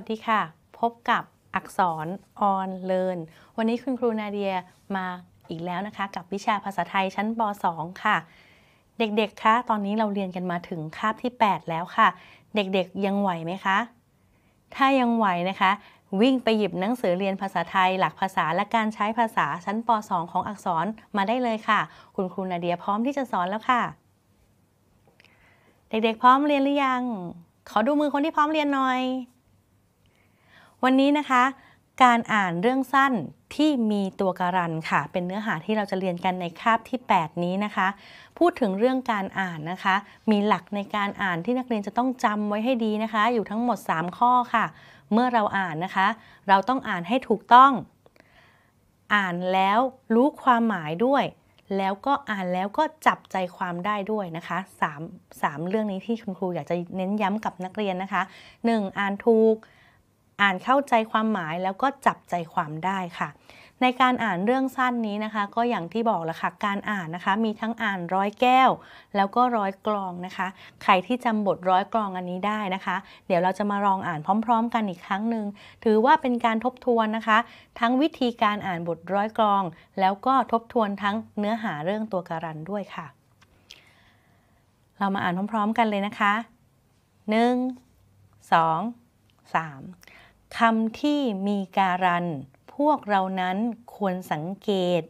วัสดีค่ะ พบกับอักษรออนเลินวันนี้คุณครูนาเดียมาอีกแล้วนะคะ กับวิชาภาษาไทยชั้นป .2 ค่ะ เด็กๆ คะ ตอนนี้เราเรียนกันมาถึงคาบที่ 8 แล้วค่ะ เด็กๆ ยังไหวไหมคะ ถ้ายังไหวนะคะ วิ่งไปหยิบหนังสือเรียนภาษาไทย หลักภาษาและการใช้ภาษาชั้นป .2 ของอักษรมาได้เลยค่ะ คุณครูนาเดียพร้อมที่จะสอนแล้วค่ะ เด็กๆ พร้อมเรียนหรือยังขอดูมือคนที่พร้อมเรียนหน่อย วันนี้นะคะ การอ่านเรื่องสั้นที่มีตัวการันค่ะ เป็นเนื้อหาที่เราจะเรียนกันในคาบที่ 8 นี้นะคะ พูดถึงเรื่องการอ่านนะคะ มีหลักในการอ่านที่นักเรียนจะต้องจำไว้ให้ดีนะคะ อยู่ทั้งหมด 3 ข้อค่ะ เมื่อเราอ่านนะคะ เราต้องอ่านให้ถูกต้อง อ่านแล้วรู้ความหมายด้วย แล้วก็อ่านแล้วก็จับใจความได้ด้วยนะคะ3 3เรื่องนี้ที่คุณครูอยากจะเน้นย้ำกับนักเรียนนะคะ 1. อ่านถูก อ่านเข้าใจความหมายแล้วก็จับใจความได้ค่ะในการอ่านเรื่องสั้นนี้นะคะ ก็อย่างที่บอกแล้วค่ะการอ่านนะคะ มีทั้งอ่านร้อยแก้ว แล้วก็ร้อยกลองนะคะ ใครที่จำบทร้อยกลองอันนี้ได้นะคะ เดี๋ยวเราจะมาลองอ่านพร้อม ๆ กันอีกครั้งหนึ่งถือว่าเป็นการทบทวนนะคะ ทั้งวิธีการอ่านบทร้อยกลอง แล้วก็ทบทวนทั้งเนื้อหาเรื่องตัวการันด้วยค่ะ เรามาอ่านพร้อม ๆ กันเลยนะคะ 1 2 3 คำที่มีการัน พวกเรานั้นควรสังเกต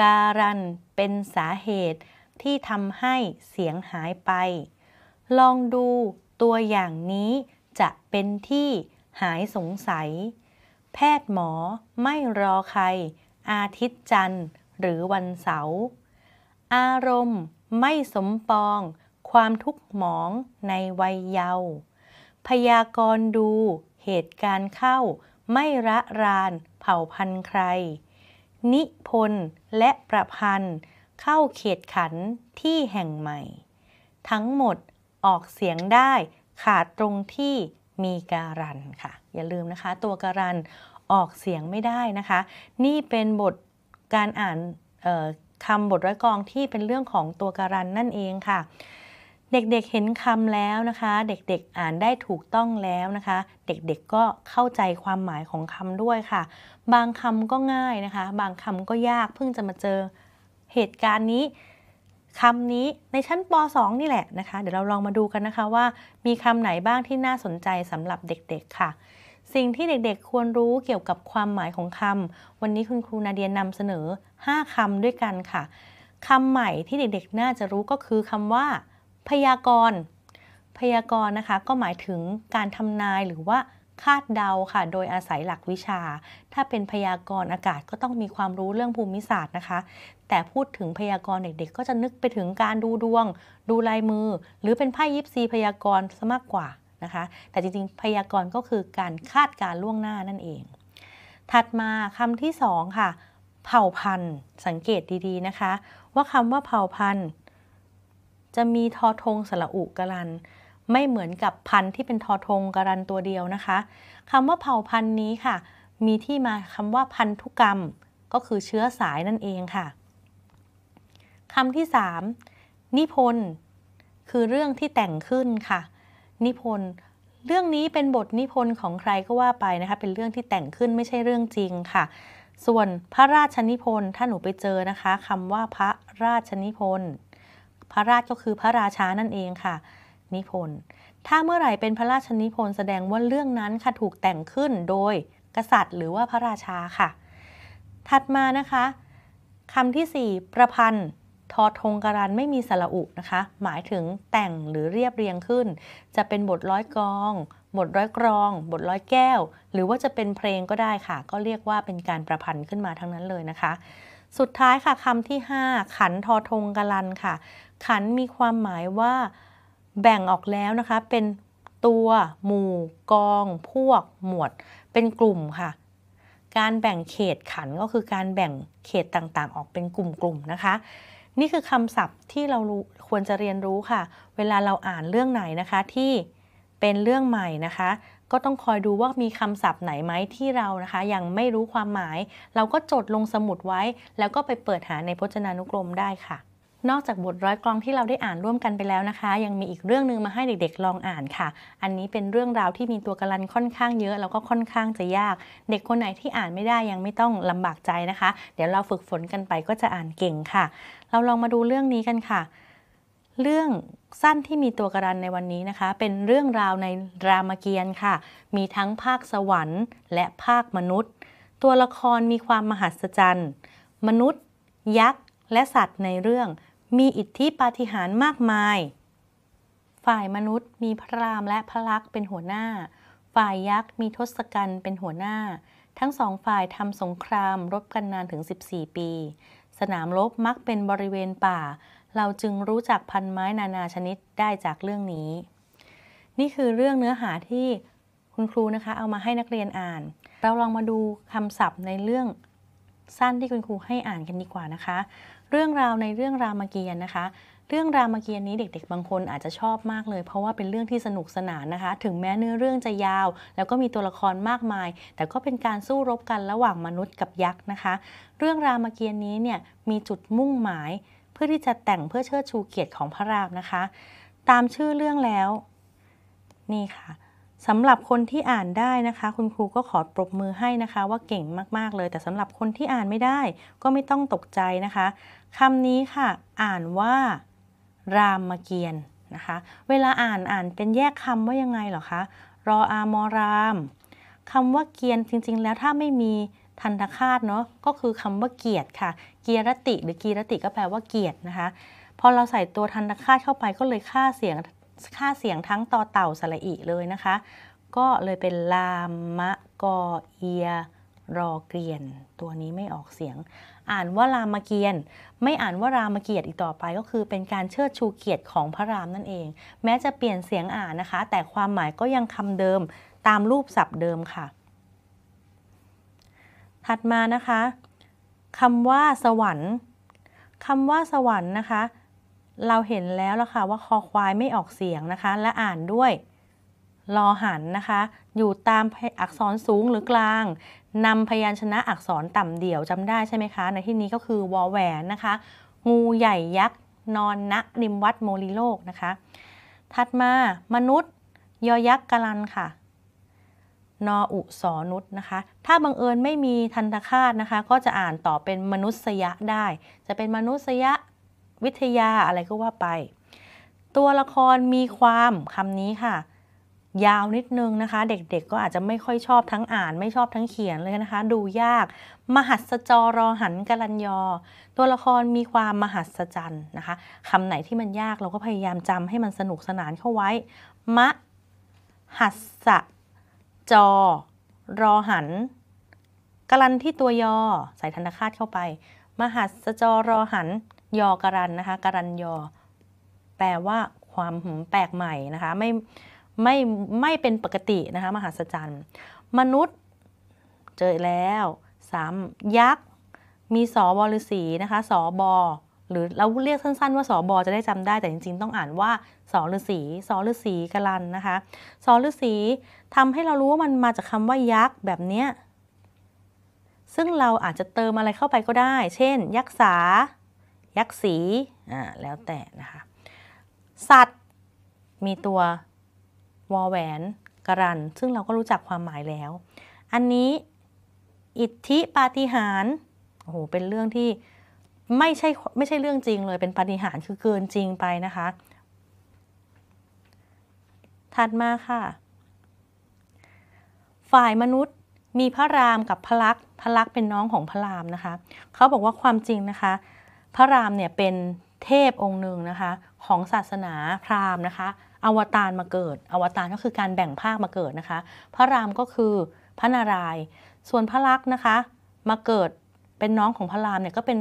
การันเป็นสาเหตุที่ทำให้เสียงหายไป ลองดูตัวอย่างนี้จะเป็นที่หายสงสัย แพทย์หมอไม่รอใคร อาทิตย์จันทร์หรือวันเสาร์อารมณ์ไม่สมปอง ความทุกข์หมองในวัยเยาว์พยากรณ์ดู เหตุการณ์เข้า ไม่ระรานเผ่าพันธุ์ใคร นิพนธ์และประพันธ์ เข้าเขตขันที่แห่งใหม่ ทั้งหมดออกเสียงได้ขาดตรงที่มีการันค่ะ อย่าลืมนะคะ ตัวการันออกเสียงไม่ได้นะคะ นี่เป็นบทการอ่านคำบทร้อยกองที่เป็นเรื่องของตัวการันนั่นเองค่ะ เด็กๆเเห็นคำแล้วนะคะ เด็กๆอ่านได้ถูกต้องแล้วนะคะ เด็กๆก็เข้าใจความหมายของคำด้วยค่ะ บางคำก็ง่ายนะคะ บางคำก็ยากเพิ่งจะมาเจอเหตุการณ์นี้คำนี้ในชั้นป .2 นี่แหละนะคะ เดี๋ยวเราลองมาดูกันนะคะว่า มีคำไหนบ้างที่น่าสนใจสำหรับเด็กๆค่ะ สิ่งที่เด็กๆ ควรรู้เกี่ยวกับความหมายของคำวันนี้คุณครูนาเดียนนำเสนอ 5คำด้วยกันค่ะคำใหม่ที่เด็กๆ น่าจะรู้ก็คือคำว่า พยากรณ์พยากรณ์นะคะ ก็หมายถึงการทำนายหรือว่าคาดเดาค่ะ โดยอาศัยหลักวิชา ถ้าเป็นพยากรณ์อากาศก็ต้องมีความรู้เรื่องภูมิศาสตร์นะคะ แต่พูดถึงพยากรณ์เด็กๆ ก็จะนึกไปถึงการดูดวง ดูลายมือ หรือเป็นไพ่ยิปซีพยากรณ์ซะมากกว่านะคะ แต่จริงๆ พยากรณ์ก็คือการคาดการล่วงหน้านั่นเอง ถัดมาคำที่สองค่ะ เผ่าพันธุ์ สังเกตดีๆนะคะ ว่าคำว่าเผ่าพันธุ์ จะมีทอทงสระอุกรัน ไม่เหมือนกับพันธุ์ที่เป็นทอทงกรันตัวเดียวนะคะคำว่าเผ่าพันธุ์นี้ค่ะ มีที่มาคำว่าพันธุกรรม ก็คือเชื้อสายนั่นเองค่ะคำที่ 3 นิพนธ์คือเรื่องที่แต่งขึ้นค่ะ นิพนธ์เรื่องนี้เป็นบทนิพนธ์ของใครก็ว่าไปนะคะ เป็นเรื่องที่แต่งขึ้นไม่ใช่เรื่องจริงค่ะ ส่วนพระราชนิพนธ์ถ้าหนูไปเจอนะคะคำว่าพระราชนิพนธ์ พระราชก็คือพระราชานั่นเองค่ะ นิพนธ์ถ้าเมื่อไหร่เป็นพระราชนิพนธ์แสดงว่าเรื่องนั้นค่ะถูกแต่งขึ้นโดยกษัตริย์ หรือว่าพระราชาค่ะ ถัดมานะคะคำที่ 4 ประพันธ์ทอทงการันไม่มีสระอุนะคะ หมายถึงแต่งหรือเรียบเรียงขึ้น จะเป็นบทร้อยกอง บทร้อยกรอง บทร้อยแก้ว หรือว่าจะเป็นเพลงก็ได้ค่ะ ก็เรียกว่าเป็นการประพันธ์ขึ้นมาทั้งนั้นเลยนะคะ สุดท้ายค่ะคำที่ 5 ขันทอทงการันค่ะ ขันมีความหมายว่าแบ่งออกแล้วนะคะ เป็นตัวหมู่กอง พวก หมวด เป็นกลุ่มค่ะ การแบ่งเขตขันก็คือการแบ่งเขตต่างๆ ออกเป็นกลุ่มๆนะคะ นี่คือคำศัพท์ที่เราควรจะเรียนรู้ค่ะ เวลาเราอ่านเรื่องไหนนะคะที่เป็นเรื่องใหม่นะคะ ก็ต้องคอยดูว่ามีคำศัพท์ไหนไหมที่เรานะคะ ยังไม่รู้ความหมาย เราก็จดลงสมุดไว้ แล้วก็ไปเปิดหาในพจนานุกรมได้ค่ะ นอกจากบทร้อยกลองที่เราได้อ่านร่วมกันไปแล้วนะคะ ยังมีอีกเรื่องหนึ่งมาให้เด็กๆลองอ่านค่ะ อันนี้เป็นเรื่องราวที่มีตัวกลันค่อนข้างเยอะ แล้วก็ค่อนข้างจะยาก เด็กคนไหนที่อ่านไม่ได้ยังไม่ต้องลำบากใจนะคะ เดี๋ยวเราฝึกฝนกันไปก็จะอ่านเก่งค่ะ เราลองมาดูเรื่องนี้กันค่ะ เรื่องสั้นที่มีตัวกรันในวันนี้นะคะ เป็นเรื่องราวในรามเกียรติ์ค่ะ มีทั้งภาคสวรรค์ และภาคมนุษย์ ตัวละครมีความมหัศจรรย์ มนุษย์ ยักษ์ และสัตว์ในเรื่อง มีอิทธิปาฏิหาริย์มากมาย ฝ่ายมนุษย์มีพระรามและพระลักษมณ์เป็นหัวหน้า ฝ่ายยักษ์มีทศกัณฐ์เป็นหัวหน้า ทั้งสองฝ่ายทำสงครามรบกันนานถึง 14 ปี สนามรบมักเป็นบริเวณป่า เราจึงรู้จักพันไม้นานาชนิดได้จากเรื่องนี้ นี่คือเรื่องเนื้อหาที่คุณครูนะคะเอามาให้นักเรียนอ่าน เราลองมาดูคำศัพท์ในเรื่องสั้นที่คุณครูให้อ่านกันดีกว่านะคะ เรื่องราวในเรื่องรามเกียรติ์นะคะ เรื่องรามเกียรติ์นี้เด็ก ๆ บางคนอาจจะชอบมากเลย เพราะว่าเป็นเรื่องที่สนุกสนานนะคะ ถึงแม้เนื้อเรื่องจะยาว แล้วก็มีตัวละครมากมาย แต่ก็เป็นการสู้รบกันระหว่างมนุษย์กับยักษ์นะคะ เรื่องรามเกียรติ์นี้เนี่ยมีจุดมุ่งหมาย เพื่อที่จะแต่งเพื่อเชิดชูเกียรติของพระรามนะคะ ตามชื่อเรื่องแล้ว นี่ค่ะ สำหรับคนที่อ่านได้นะคะ คุณครูก็ขอปรบมือให้นะคะ ว่าเก่งมาก ๆ เลย แต่สำหรับคนที่อ่านไม่ได้ก็ไม่ต้องตกใจนะคะคำนี้ค่ะ อ่านว่ารามเกียรติ์นะคะ เวลาอ่านอ่านเป็นแยกคำว่ายังไงหรอคะรออามอรามคำว่าเกียรติจริง ๆ แล้วถ้าไม่มีทันตคาตเนาะก็คือคำว่าเกียรติค่ะ เกียรติ หรือกีรติก็แปลว่าเกียรตินะคะ พอเราใส่ตัวทันตคาตเข้าไปก็เลยค่าเสียง ค่าเสียงทั้งต่อเต่าสระอีเลยนะคะ ก็เลยเป็นลามมะกอเอีย รอเกียน ตัวนี้ไม่ออกเสียง อ่านว่ารามเกียรติไม่อ่านว่ารามเกียรติอีกต่อไปก็คือเป็นการเชิดชูเกียรติของพระรามนั่นเอง แม้จะเปลี่ยนเสียงอ่านนะคะ แต่ความหมายก็ยังคำเดิมตามรูปศัพท์เดิมค่ะ ถัดมานะคะคำว่าสวรรค์คำว่าสวรรค์นะคะ เราเห็นแล้วละค่ะว่าคอควายไม่ออกเสียงนะคะ และอ่านด้วยลอหันนะคะ อยู่ตามอักษรสูงหรือกลางนำพยัญชนะอักษรต่ำเดี่ยวจำได้ใช่ไหมคะ ในที่นี้ก็คือวอแหวนนะคะ งูใหญ่ยักษ์นอนณริมวัดโมลิโลกนะคะ ถัดมามนุษย์ ยอยักษ์กลันค่ะ นออุสอนุษนะคะ ถ้าบังเอิญไม่มีทันตคาตนะคะ ก็จะอ่านต่อเป็นมนุษยะได้ จะเป็นมนุษย วิทยาอะไรก็ว่าไป ตัวละครมีความคำนี้ค่ะ ยาวนิดนึงนะคะ เด็กๆก็อาจจะไม่ค่อยชอบทั้งอ่าน ไม่ชอบทั้งเขียนเลยนะคะ ดูยาก มหัศจรรอหันกลันยอ ตัวละครมีความมหัศจรรย์นะคะคำไหนที่มันยากเราก็พยายามจำให้มันสนุกสนานเข้าไว้ มะหัสจอรอหันกลันที่ตัวยอ ใส่ธนคาตเข้าไป มหัสจรรอหัน ยอการันนะคะการันยอ แปลว่าความแปลกใหม่นะคะไม่ไม่ไม่เป็นปกตินะคะมหัศจรรย์ มนุษย์เจอแล้วสามยักษ์มีสอบอฤษีนะคะสอบอหรือเราเรียกสั้นๆว่าสอบอจะได้จำได้แต่จริงๆ ต้องอ่านว่าสอฤษีสอฤษีกลันนะคะสอฤษีทำให้เรารู้ว่ามันมาจากคำว่ายักษ์แบบเนี้ยซึ่งเราอาจจะเติมอะไรเข้าไปก็ได้ เช่น ยักษ์สา ยักษ์สีอ่าแล้วแต่นะคะ สัตว์มีตัววอแหวนกรัน ซึ่งเราก็รู้จักความหมายแล้ว อันนี้อิทธิปาฏิหาริย์โอ้โหเป็นเรื่องที่ไม่ใช่ไม่ใช่เรื่องจริงเลยเป็นปาฏิหาริย์คือเกินจริงไปนะคะ ถัดมาค่ะ ฝ่ายมนุษย์มีพระรามกับพระลักษ์พระลักษ์เป็นน้องของพระรามนะคะ เขาบอกว่าความจริงนะคะ พระรามเนี่ยเป็นเทพองค์หนึ่งนะคะของศาสนาพราหมณ์นะคะ อวตารมาเกิด อวตารก็คือการแบ่งภาคมาเกิดนะคะ พระรามก็คือพระนารายณ์ส่วนพระลักษณ์นะคะ มาเกิดเป็นน้องของพระรามเนี่ยก็เป็น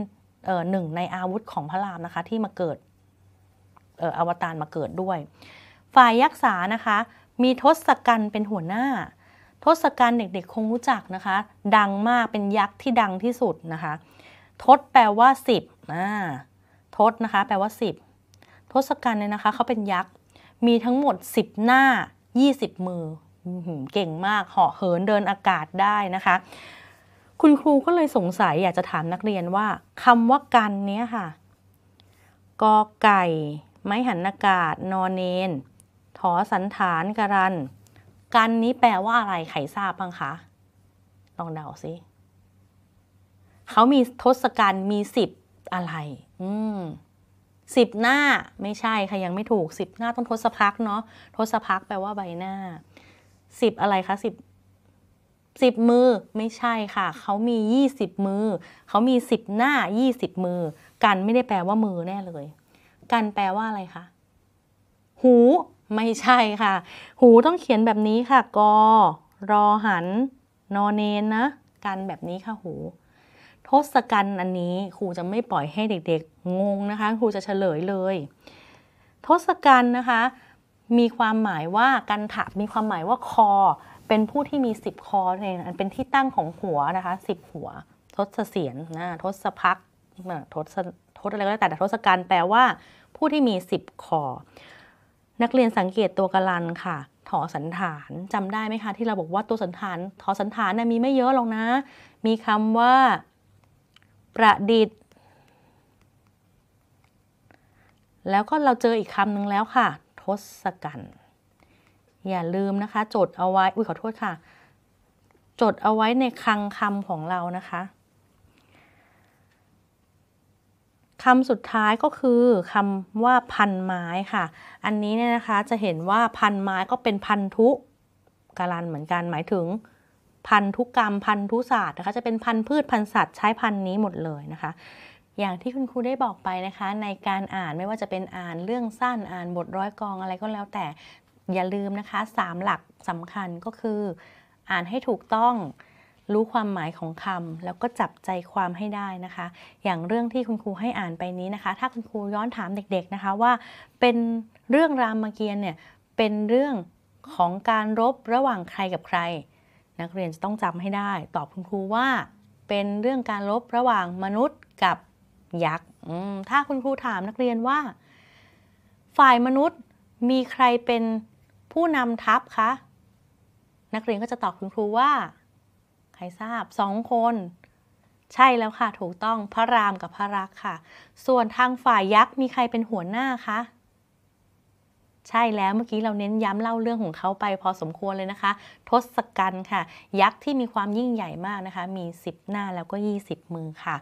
หนึ่งในอาวุธของพระรามนะคะ ที่มาเกิดอวตารมาเกิดด้วย ฝ่ายยักษ์สานะคะ มีทศกัณฐ์เป็นหัวหน้า ทศกัณฐ์เด็กๆ คงรู้จักนะคะ ดังมากเป็นยักษ์ที่ดังที่สุดนะคะ ทศแปลว่า 10 อ่าทศนะคะ แปลว่า 10 ทศกัณฐ์เนี่ยนะคะเขาเป็นยักษ์ มีทั้งหมด 10 หน้า 20 มือ เก่งมากเหาะเหินเดินอากาศได้นะคะ คุณครูก็เลยสงสัยอยากจะถามนักเรียนว่าคำว่ากันเนี้ยค่ะกอไก่ ไม้หันอากาศ นอนเนนถอสันฐานกรัน กันนี้แปลว่าอะไรใครทราบบ้างคะ ลองเดาสิเขามีทศกัณฐ์มีสิบ อะไร อืมสิบหน้าไม่ใช่ค่ะยังไม่ถูกสิบหน้าต้องทศพักเนาะทศพักแปลว่าใบหน้าสิบอะไรคะสิบสิบมือไม่ใช่ค่ะ เขามียี่สิบมือ เขามีสิบหน้ายี่สิบมือ กันไม่ได้แปลว่ามือแน่เลย กันแปลว่าอะไรคะหูไม่ใช่ค่ะ หูต้องเขียนแบบนี้ค่ะกอรอหัน นอเนนนะ กันแบบนี้ค่ะหู ทศกัณฐ์อันนี้ครูจะไม่ปล่อยให้เด็กๆงงนะคะ ครูจะเฉลยเลย ทศกัณฐ์นะคะ มีความหมายว่ากันถะมีความหมายว่าคอ เป็นผู้ที่มีสิบคอเองอันเป็นที่ตั้งของหัวนะคะสิบหัว ทศเสียนนะทศพักทศทศอะไรก็แล้วแต่ทศกัณฐ์แปลว่า ผู้ที่มีสิบคอ นักเรียนสังเกตตัวกลันค่ะถอสันฐานจำได้ไหมคะที่เราบอกว่าตัวสันฐานถอสันฐานนะมีไม่เยอะหรอกนะ มีคำว่า ประดิษฐ์ แล้วก็เราเจออีกคำหนึ่งแล้วค่ะ ทศกัณฐ์อย่าลืมนะคะ จดเอาไว้ อุ้ยขอโทษค่ะ จดเอาไว้ในคลังคำของเรานะคะคำสุดท้ายก็คือคำว่าพันไม้ค่ะ อันนี้เนี่ยนะคะจะเห็นว่าพันไม้ก็เป็นพันธุกาลันเหมือนกันหมายถึง พันธุกรรมพันธุศาสตร์นะคะจะเป็นพันพืชพันสัตว์ใช้พันนี้หมดเลยนะคะ อย่างที่คุณครูได้บอกไปนะคะ ในการอ่านไม่ว่าจะเป็นอ่านเรื่องสั้นอ่านบทร้อยกองอะไรก็แล้วแต่อย่าลืมนะคะ 3 หลักสำคัญก็คือ อ่านให้ถูกต้องรู้ความหมายของคำแล้วก็จับใจความให้ได้นะคะ อย่างเรื่องที่คุณครูให้อ่านไปนี้นะคะ ถ้าคุณครูย้อนถามเด็กๆนะคะว่า เป็นเรื่องรามเกียรติ์เนี่ยเป็นเรื่องของการรบระหว่างใครกับใคร นักเรียนจะต้องจำให้ได้ ตอบคุณครูว่า เป็นเรื่องการลบระหว่างมนุษย์กับยักษ์ถ้าคุณครูถามนักเรียนว่า ฝ่ายมนุษย์มีใครเป็นผู้นำทัพคะ นักเรียนก็จะตอบคุณครูว่า ใครทราบสองคน ใช่แล้วค่ะ ถูกต้องพระรามกับพระรักค่ะ ส่วนทางฝ่ายยักษ์มีใครเป็นหัวหน้าคะ ใช่แล้วเมื่อกี้เราเน้นย้ำเล่าเรื่องของเขาไปพอสมควรเลยนะคะ ทศกัณฐ์ค่ะ ยักษ์ที่มีความยิ่งใหญ่มากนะคะ มี 10 หน้าแล้วก็ 20 มือค่ะ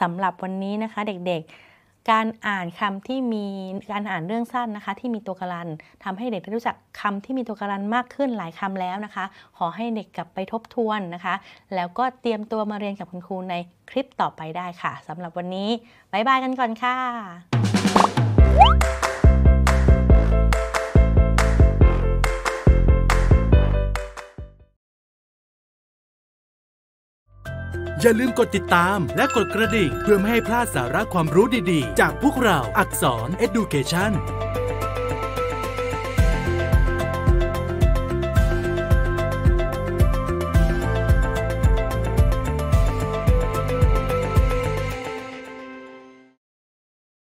สำหรับวันนี้นะคะเด็กๆ การอ่านคำที่มีการอ่านเรื่องสั้นนะคะ ที่มีตัวกรันทำให้เด็กได้รู้จักคำที่มีตัวกรันมากขึ้นหลายคำแล้วนะคะ ขอให้เด็กกลับไปทบทวนนะคะ แล้วก็เตรียมตัวมาเรียนกับคุณครูในคลิปต่อไปได้ค่ะสำหรับวันนี้บายบายกันก่อนค่ะ อย่าลืมกดติดตามและกดกระดิ่ง เพื่อไม่ให้พลาดสาระความรู้ดีๆ จากพวกเราอักษร Education